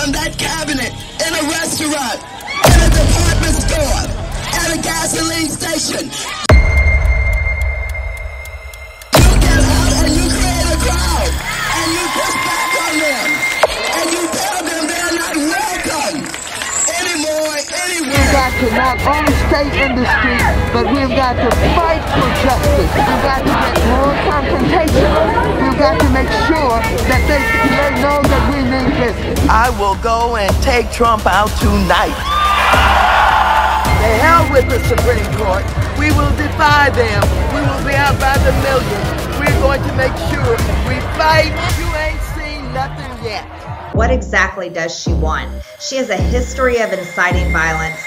from that cabinet in a restaurant, in a department store, at a gasoline station. You get out and you create a crowd, and you push back on them, and you tell them they're not welcome anymore, anywhere. We've got to not only stay in the street, but we've got to fight for justice. We've got to know that we mean business. I will go and take Trump out tonight. The hell with the Supreme Court. We will defy them. We will be out by the millions. We're going to make sure we fight. You ain't seen nothing yet. What exactly does she want? She has a history of inciting violence.